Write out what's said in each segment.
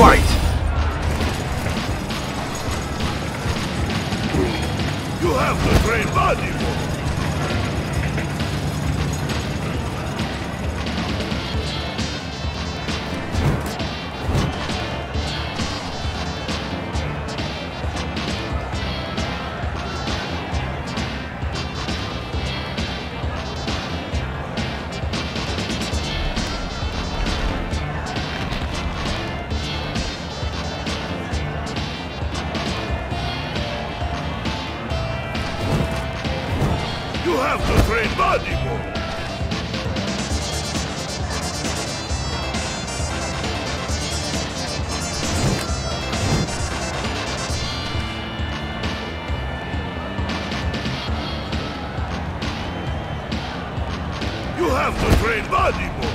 fight! Have to train more.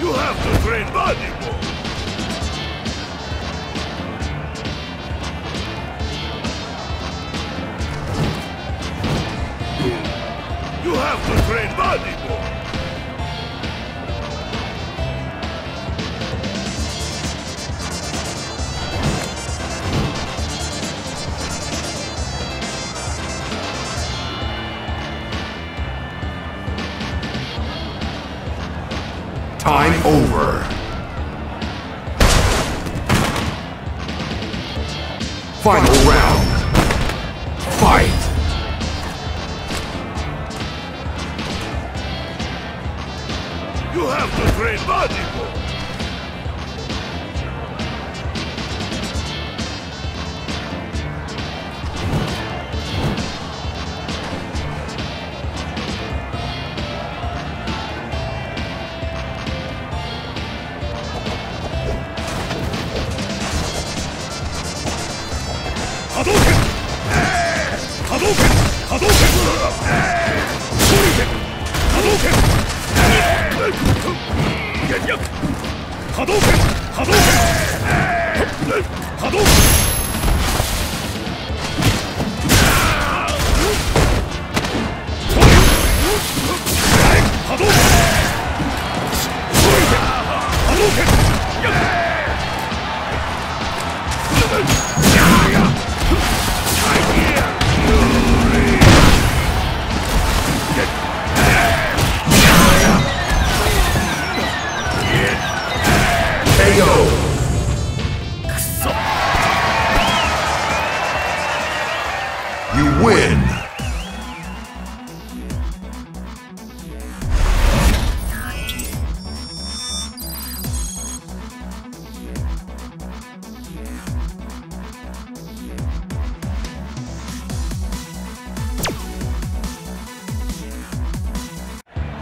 You have to train body more. You have to train body Time over. Final round. Fight. You have to train body 波動拳波動拳波動拳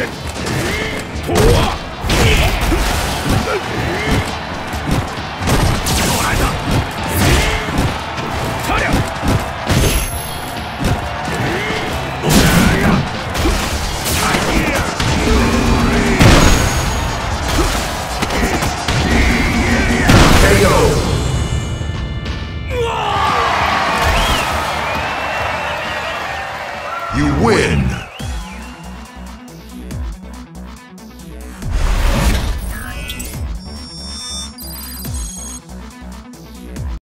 You win!